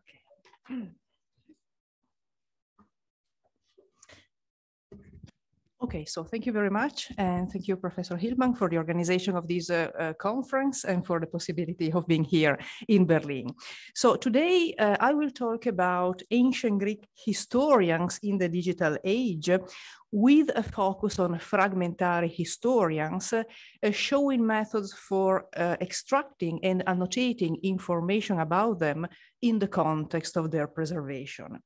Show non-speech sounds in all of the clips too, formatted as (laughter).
Okay. (clears throat) Okay, so thank you very much. And thank you, Professor Hiltmann, for the organization of this uh, uh, conference and for the possibility of being here in Berlin. So today uh, I will talk about ancient Greek historians in the digital age with a focus on fragmentary historians, uh, showing methods for uh, extracting and annotating information about them in the context of their preservation.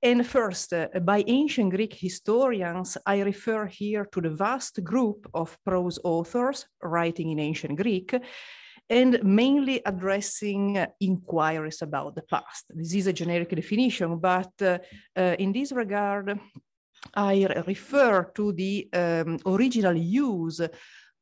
And first, uh, by ancient Greek historians, I refer here to the vast group of prose authors writing in ancient Greek and mainly addressing uh, inquiries about the past. This is a generic definition, but uh, uh in this regard, I refer to the um, original use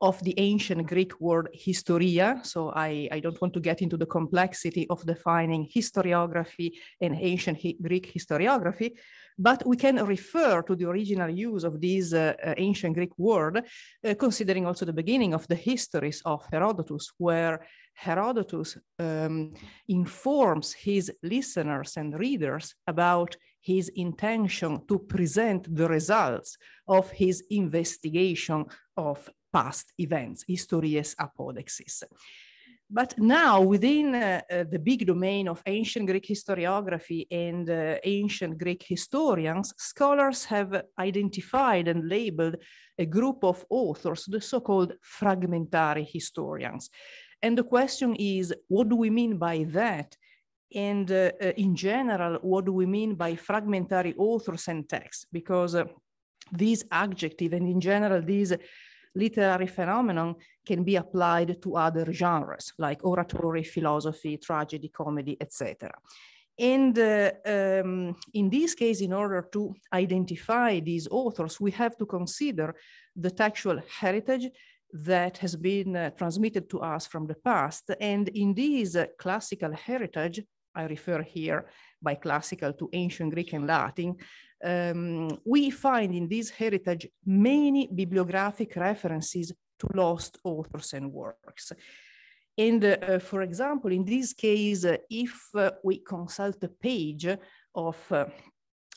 of the ancient Greek word historia. So I, I don't want to get into the complexity of defining historiography and ancient hi Greek historiography, but we can refer to the original use of this uh, uh, ancient Greek word, uh, considering also the beginning of the histories of Herodotus, where Herodotus um, informs his listeners and readers about his intention to present the results of his investigation of past events, histories apodexis. But now within uh, uh, the big domain of ancient Greek historiography and uh, ancient Greek historians, scholars have identified and labeled a group of authors, the so-called fragmentary historians. And the question is, what do we mean by that? And uh, uh, in general, what do we mean by fragmentary authors and texts? Because uh, these adjective and in general, these literary phenomenon can be applied to other genres like oratory, philosophy, tragedy, comedy, etc. And uh, um, in this case, in order to identify these authors, we have to consider the textual heritage that has been uh, transmitted to us from the past. And in this uh, classical heritage, I refer here by classical to ancient Greek and Latin, um, we find in this heritage many bibliographic references to lost authors and works. And uh, for example, in this case, uh, if uh, we consult a page of uh,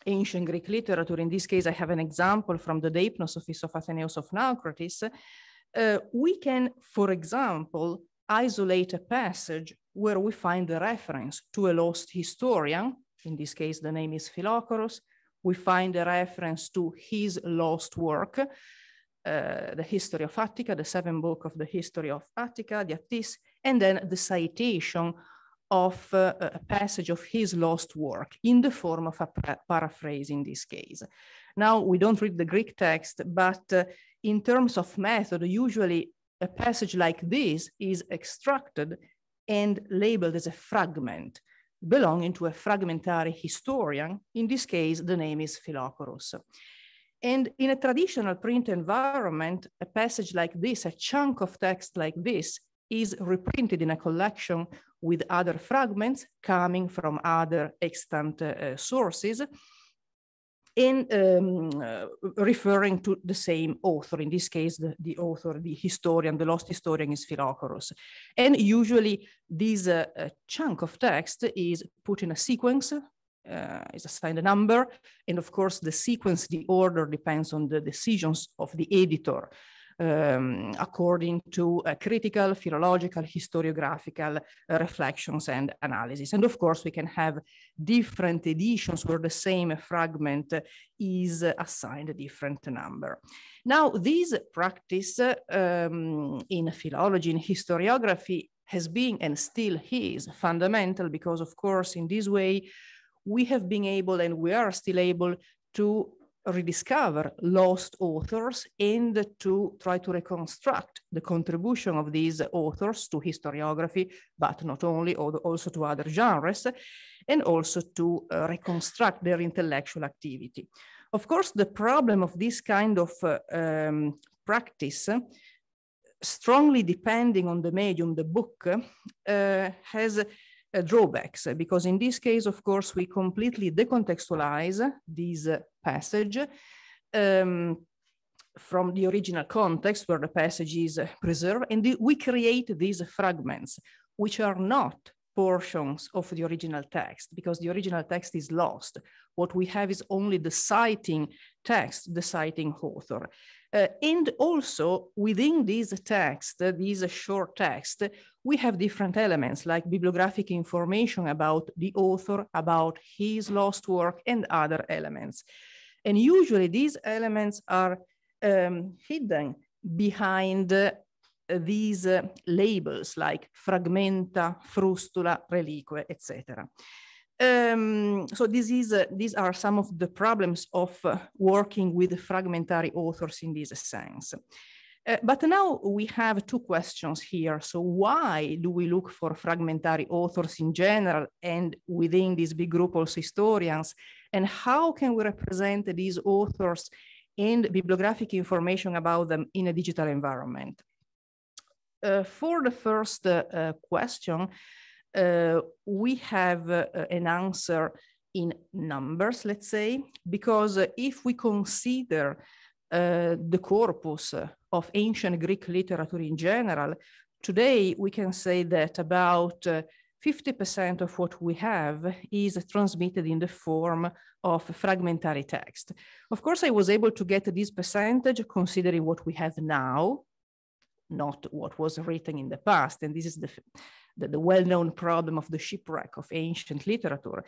ancient Greek literature, in this case, I have an example from the Deipnosophists of Athenaeus of Naucratis, uh, we can, for example, isolate a passage where we find the reference to a lost historian. In this case, the name is Philokoros, we find a reference to his lost work, uh, the history of Attica, the seven book of the history of Attica, the Attis, and then the citation of uh, a passage of his lost work in the form of a paraphrase in this case. Now, we don't read the Greek text, but uh, in terms of method, usually a passage like this is extracted and labeled as a fragment belonging to a fragmentary historian. In this case, the name is Philokoros. And in a traditional print environment, a passage like this, a chunk of text like this, is reprinted in a collection with other fragments coming from other extant uh, sources in um, uh, referring to the same author. In this case, the, the, author, the historian, the lost historian is Philokoros. And usually this uh, chunk of text is put in a sequence, uh, is assigned a number. And of course, the sequence, the order depends on the decisions of the editor um, according to uh, critical, philological, historiographical uh, reflections and analysis. And of course, we can have different editions where the same fragment is assigned a different number. Now, this practice um, in philology, in historiography, has been and still is fundamental because, of course, in this way, we have been able and we are still able to rediscover lost authors and to try to reconstruct the contribution of these authors to historiography, but not only, also to other genres, and also to uh, reconstruct their intellectual activity. Of course, the problem of this kind of uh, um, practice, strongly depending on the medium, the book, uh, has uh, drawbacks, because in this case, of course, we completely decontextualize this uh, passage um, from the original context where the passage is preserved, and we create these fragments, which are not portions of the original text because the original text is lost. What we have is only the citing text, the citing author. Uh, and also within this text, uh, this short text, we have different elements like bibliographic information about the author, about his lost work and other elements. And usually these elements are um, hidden behind these uh, labels like fragmenta, frustula, relique, etc. Um, so this is, uh, these are some of the problems of uh, working with fragmentary authors in this sense. Uh, but now we have two questions here. So why do we look for fragmentary authors in general and within this big group also historians? And how can we represent these authors and bibliographic information about them in a digital environment? Uh, for the first uh, uh, question, we have an answer in numbers, let's say, because if we consider the corpus of ancient Greek literature in general, today we can say that about 50% of what we have is transmitted in the form of fragmentary text. Of course, I was able to get this percentage considering what we have now, not what was written in the past. And this is the, the, the well-known problem of the shipwreck of ancient literature.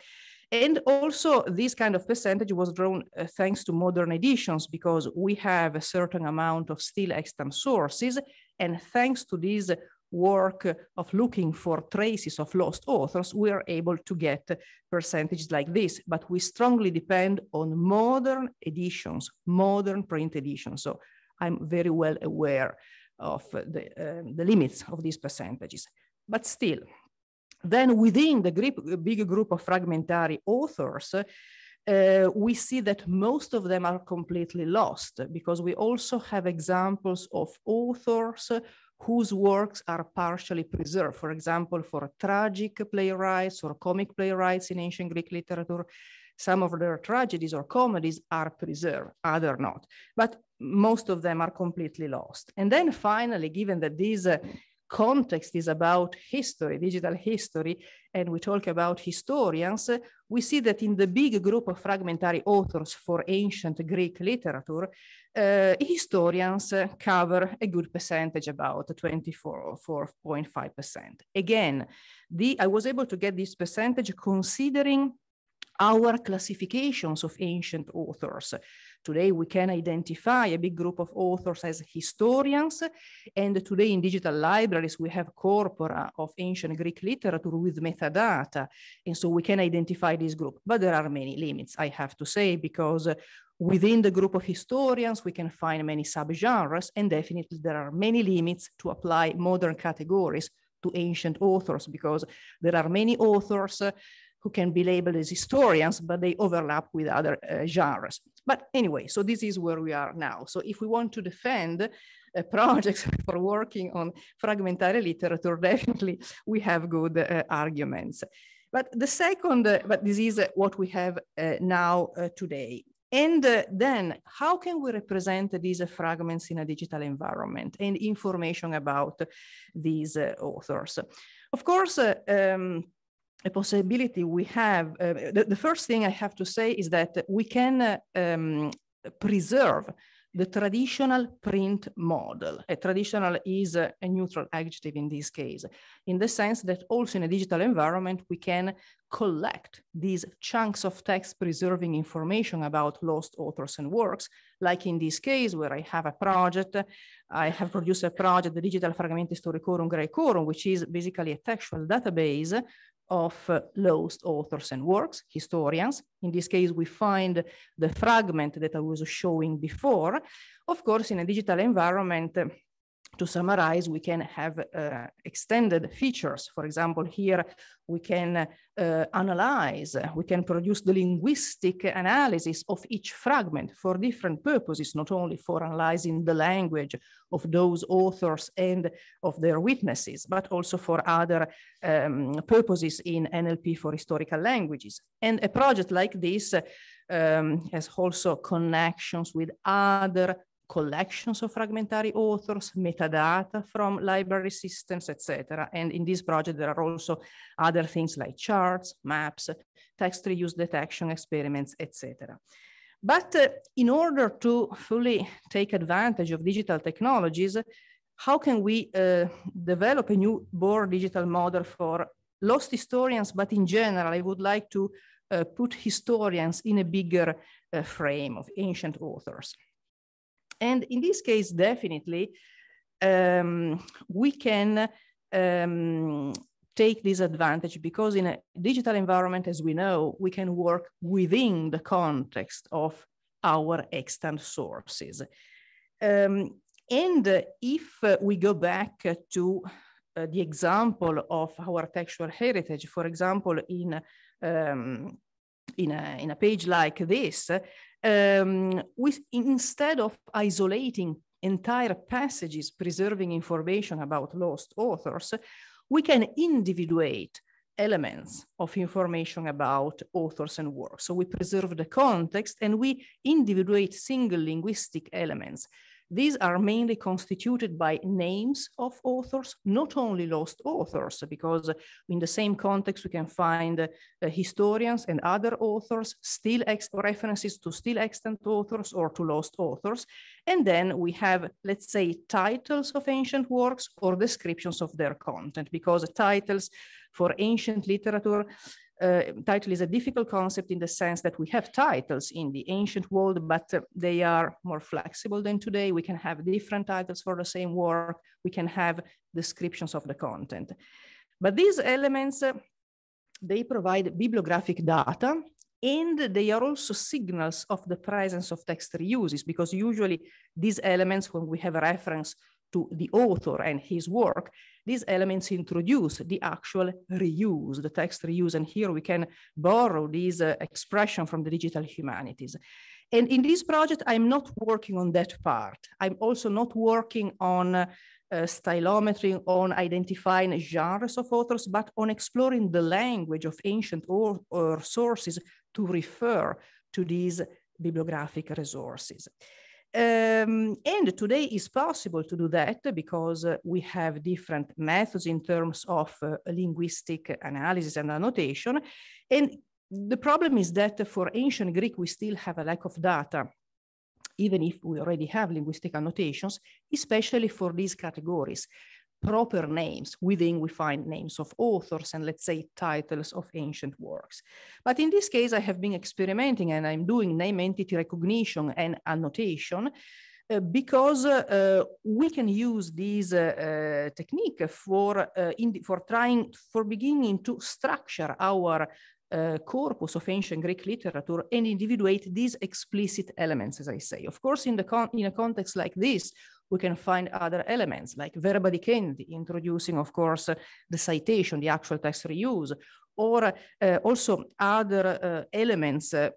And also this kind of percentage was drawn uh, thanks to modern editions because we have a certain amount of still extant sources. And thanks to this work of looking for traces of lost authors, we are able to get percentages like this, but we strongly depend on modern editions, modern print editions. So I'm very well aware of the, uh, the limits of these percentages. But still, then within the group, big group of fragmentary authors, uh, we see that most of them are completely lost because we also have examples of authors whose works are partially preserved. For example, for tragic playwrights or comic playwrights in ancient Greek literature, some of their tragedies or comedies are preserved, other not. But most of them are completely lost. And then finally, given that this uh, context is about history, digital history, and we talk about historians, we see that in the big group of fragmentary authors for ancient Greek literature, uh, historians cover a good percentage, about 24.5%. Again, the, I was able to get this percentage considering our classifications of ancient authors. Today, we can identify a big group of authors as historians. And today in digital libraries, we have corpora of ancient Greek literature with metadata. And so we can identify this group. But there are many limits, I have to say, because within the group of historians, we can find many subgenres. And definitely there are many limits to apply modern categories to ancient authors because there are many authors who can be labeled as historians, but they overlap with other uh, genres. But anyway, so this is where we are now. So if we want to defend uh, projects (laughs) for working on fragmentary literature, (laughs) definitely we have good uh, arguments. But the second, uh, but this is what we have uh, now uh, today. And then how can we represent these fragments in a digital environment and information about these authors? Of course, um, a possibility we have, uh, the, the, first thing I have to say is that we can uh, um, preserve the traditional print model. A traditional is a, a, neutral adjective in this case, in the sense that also in a digital environment, we can collect these chunks of text preserving information about lost authors and works, like in this case where I have a project, I have produced a project, the Digital Fragmenta Historicorum Graecorum, which is basically a textual database of uh, lost authors and works, historians. In this case, we find the fragment that I was showing before. Of course, in a digital environment, to summarize, we can have uh, extended features. For example, here we can uh, analyze, we can produce the linguistic analysis of each fragment for different purposes, not only for analyzing the language of those authors and of their witnesses, but also for other um, purposes in NLP for historical languages. And a project like this um, has also connections with other collections of fragmentary authors, metadata from library systems, etc. And in this project, there are also other things like charts, maps, text reuse detection experiments, etc. But uh, in order to fully take advantage of digital technologies, how can we uh, develop a new born digital model for lost historians, but in general, I would like to uh, put historians in a bigger uh, frame of ancient authors. And in this case, definitely, um, we can um, take this advantage because in a digital environment, as we know, we can work within the context of our extant sources. Um, and if we go back to uh, the example of our textual heritage, for example, in, um, in, a, in a page like this, um, instead of isolating entire passages preserving information about lost authors, we can individuate elements of information about authors and works. So we preserve the context and we individuate single linguistic elements these are mainly constituted by names of authors, not only lost authors, because in the same context, we can find uh, historians and other authors, still references to still extant authors or to lost authors. And then we have, let's say, titles of ancient works or descriptions of their content, because titles for ancient literature uh, title is a difficult concept in the sense that we have titles in the ancient world, but uh, they are more flexible than today. We can have different titles for the same work. We can have descriptions of the content. But these elements, uh, they provide bibliographic data and they are also signals of the presence of text reuses because usually these elements, when we have a reference to the author and his work, these elements introduce the actual reuse, the text reuse. And here we can borrow this uh, expression from the digital humanities. And in this project, I'm not working on that part. I'm also not working on uh, uh, stylometry, on identifying genres of authors, but on exploring the language of ancient or, or sources to refer to these bibliographic resources. Um, and today is possible to do that because uh, we have different methods in terms of uh, linguistic analysis and annotation. And the problem is that for ancient Greek, we still have a lack of data, even if we already have linguistic annotations, especially for these categories proper names. Within we find names of authors and let's say titles of ancient works. But in this case, I have been experimenting and I'm doing name entity recognition and annotation uh, because uh, we can use this uh, uh technique for, uh, for trying, for beginning to structure our uh, corpus of ancient Greek literature and individuate these explicit elements, as I say. Of course, in, the in a context like this, we can find other elements like verba dicendi, introducing, of course, uh, the citation, the actual text reuse, or uh, also other uh, elements uh,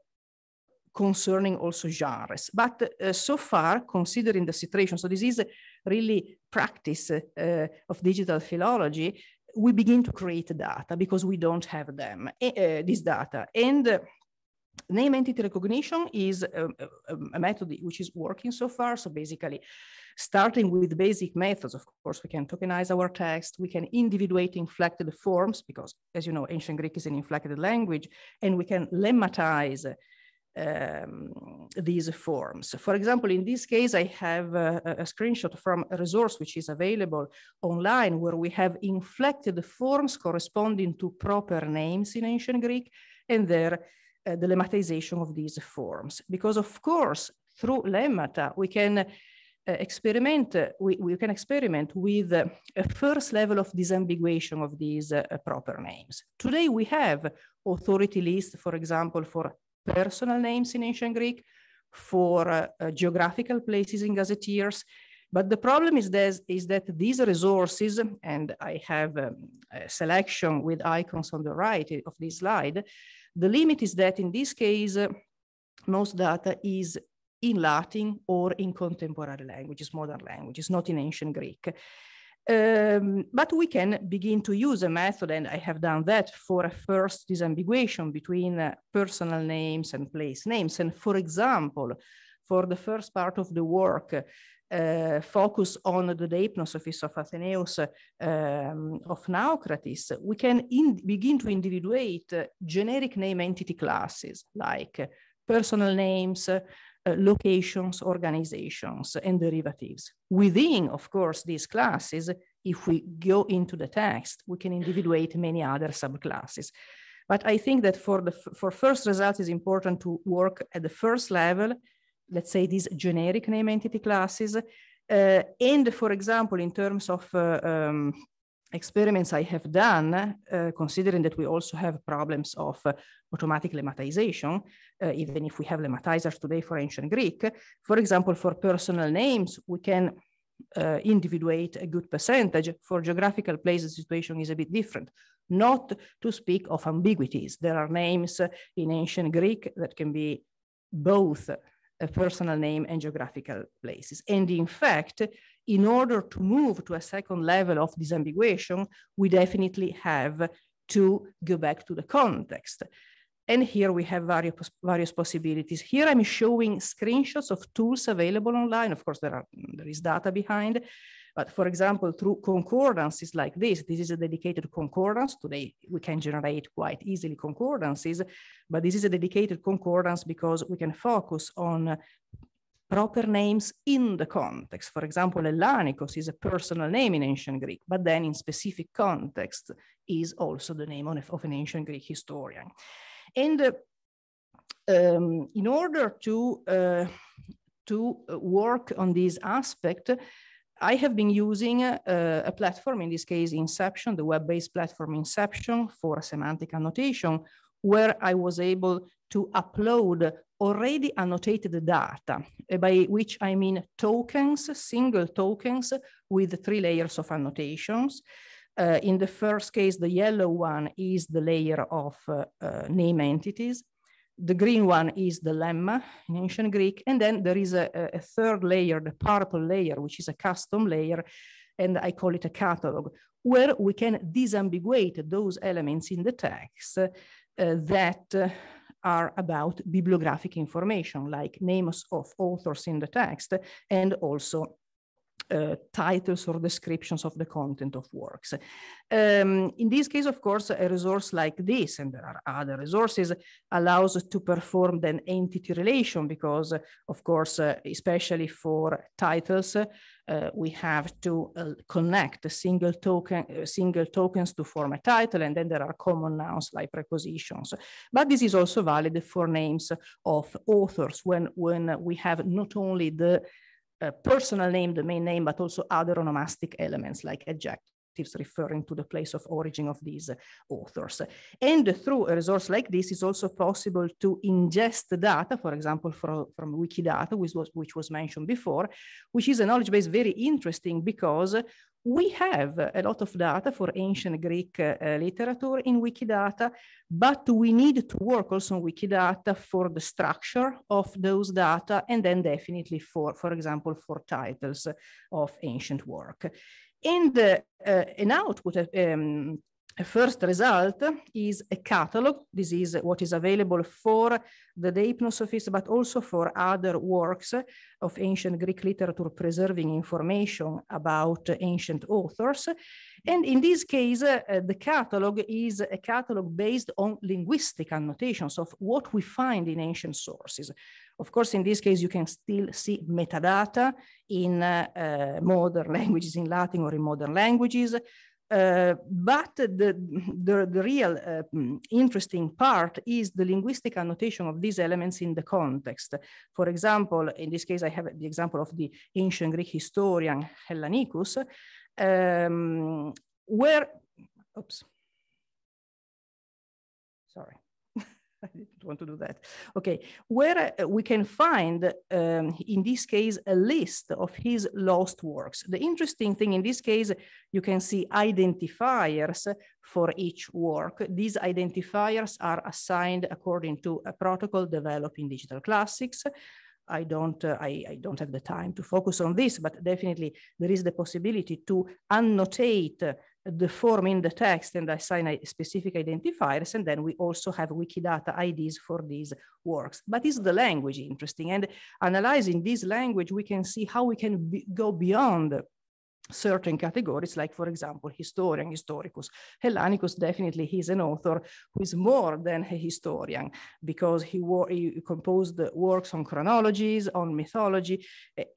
concerning also genres. But uh, so far, considering the situation, so this is really practice uh, of digital philology, we begin to create data because we don't have them, this data. And name entity recognition is a, a, a, method which is working so far. So basically, starting with basic methods, of course, we can tokenize our text, we can individuate inflected forms, because as you know, ancient Greek is an inflected language, and we can lemmatize um, these forms. For example, in this case, I have a, a, screenshot from a resource which is available online where we have inflected forms corresponding to proper names in ancient Greek and their uh, the lemmatization of these forms. Because of course, through lemmata, we can experiment, uh, we, we can experiment with uh, a first level of disambiguation of these uh, proper names. Today we have authority lists, for example, for personal names in ancient Greek, for geographical places in gazetteers, but the problem is, this, is that these resources, and I have um, a selection with icons on the right of this slide, the limit is that in this case, uh, most data is in Latin or in contemporary languages, modern languages, not in ancient Greek. Um, but we can begin to use a method, and I have done that for a first disambiguation between uh, personal names and place names. And for example, for the first part of the work, uh, focus on the Deipnosophists of Athenaeus um, of Naucratis, we can begin to individuate uh, generic name entity classes like personal names, locations, organizations, and derivatives. Within, of course, these classes, if we go into the text, we can individuate many other subclasses. But I think that for the for first results, it's important to work at the first level, let's say these generic name entity classes. Uh, and for example, in terms of uh, um, experiments I have done, uh, considering that we also have problems of uh, automatic lemmatization, uh, even if we have lemmatizers today for ancient Greek. For example, for personal names, we can uh, individuate a good percentage. For geographical places, the situation is a bit different. Not to speak of ambiguities. There are names in ancient Greek that can be both a personal name and geographical places. And in fact, in order to move to a second level of disambiguation, we definitely have to go back to the context. And here we have various, various possibilities. Here I'm showing screenshots of tools available online. Of course, there, are, there is data behind, but for example, through concordances like this, this is a dedicated concordance. Today, we can generate quite easily concordances, but this is a dedicated concordance because we can focus on proper names in the context. For example, Hellanikos is a personal name in ancient Greek, but then in specific context is also the name of an ancient Greek historian. And uh, um, in order to, uh, to work on this aspect, I have been using a, a, platform, in this case, Inception, the web-based platform Inception for semantic annotation, where I was able to upload already annotated data, uh, by which I mean tokens, single tokens with three layers of annotations. Uh, in the first case, the yellow one is the layer of uh, uh, name entities. The green one is the lemma in ancient Greek. And then there is a, a third layer, the purple layer, which is a custom layer. And I call it a catalog, where we can disambiguate those elements in the text uh, that uh, are about bibliographic information, like names of authors in the text, and also uh, titles or descriptions of the content of works. Um, in this case, of course, a resource like this, and there are other resources, allows to perform then entity relation because, of course, uh, especially for titles, uh, we have to uh, connect single token, uh, single tokens to form a title, and then there are common nouns like prepositions. But this is also valid for names of authors when, when we have not only the personal name, the main name, but also other onomastic elements like adjectives referring to the place of origin of these authors. And through a resource like this, it's also possible to ingest data, for example, from, from Wikidata, which was, which was mentioned before, which is a knowledge base very interesting because we have a lot of data for ancient Greek uh, literature in Wikidata, but we need to work also on Wikidata for the structure of those data, and then definitely for, for example, for titles of ancient work. And uh, an output, um, a first result is a catalog. This is what is available for the Deipnosophists, but also for other works of ancient Greek literature preserving information about ancient authors. And in this case, uh, the catalog is a catalog based on linguistic annotations of what we find in ancient sources. Of course, in this case, you can still see metadata in uh, modern (laughs) languages, in Latin or in modern languages, uh, but the, the, the real uh, interesting part is the linguistic annotation of these elements in the context. For example, in this case, I have the example of the ancient Greek historian Hellanicus, um, where, oops, sorry. (laughs) I didn't want to do that. Okay, where uh, we can find, um, in this case, a list of his lost works. The interesting thing in this case, you can see identifiers for each work. These identifiers are assigned according to a protocol developed in Digital Classics. I don't, uh, I, I, don't have the time to focus on this, but definitely there is the possibility to annotate the form in the text and assign specific identifiers. And then we also have Wikidata IDs for these works. But is the language interesting? And analyzing this language, we can see how we can be, go beyond certain categories, like for example, historian, historicus. Hellanicus definitely he's an author who is more than a historian because he, he composed works on chronologies, on mythology,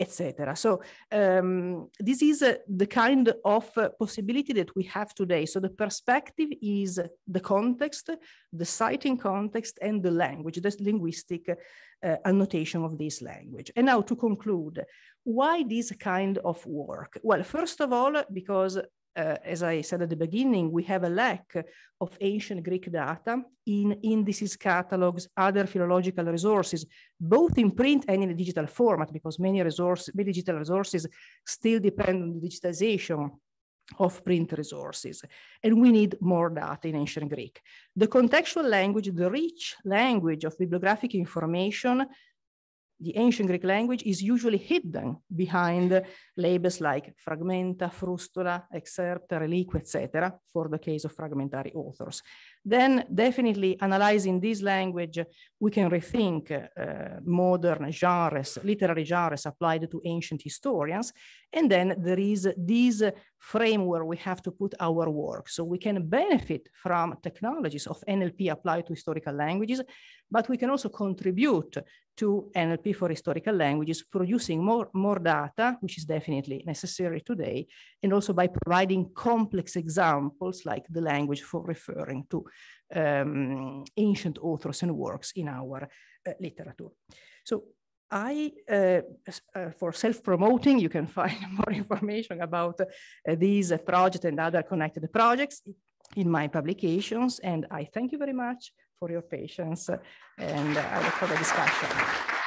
etc. So um, this is uh, the kind of uh, possibility that we have today. So the perspective is the context, the citing context, and the language, the linguistic uh, annotation of this language. And now to conclude, why this kind of work? Well, first of all, because uh, as I said at the beginning, we have a lack of ancient Greek data in indices, catalogs, other philological resources, both in print and in a digital format, because many resources, many digital resources still depend on the digitization of print resources. And we need more data in ancient Greek. The contextual language, the rich language of bibliographic information the ancient Greek language is usually hidden behind labels like fragmenta, frustula, excerpta, reliquia, etc., for the case of fragmentary authors. Then definitely analyzing this language, we can rethink uh, modern genres, literary genres applied to ancient historians. And then there is this framework we have to put our work. So we can benefit from technologies of NLP applied to historical languages, but we can also contribute to NLP for historical languages, producing more, more data, which is definitely necessary today, and also by providing complex examples like the language for referring to um, ancient authors and works in our uh, literature. So I, uh, uh, for self-promoting, you can (laughs) find more information about uh, these projects and other connected projects in my publications. And I thank you very much for your patience and I look for the discussion.